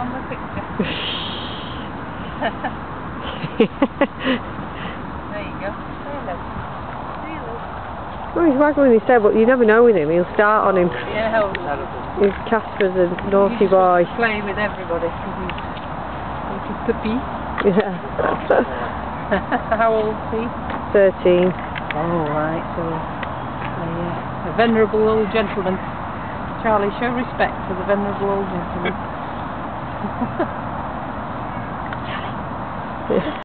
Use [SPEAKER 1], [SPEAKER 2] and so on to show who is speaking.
[SPEAKER 1] On the picture. there you go. Hello. Hello.
[SPEAKER 2] Oh, he's waggling his tail, but you never know with him. He'll start on him.
[SPEAKER 1] Yeah, how
[SPEAKER 2] He's Casper's a naughty
[SPEAKER 1] He's
[SPEAKER 2] boy.
[SPEAKER 1] Play with everybody. He's a puppy.
[SPEAKER 2] Yeah.
[SPEAKER 1] how old is he?
[SPEAKER 2] 13.
[SPEAKER 1] Oh, right. So, uh, a venerable old gentleman. Charlie, show respect for the venerable old gentleman.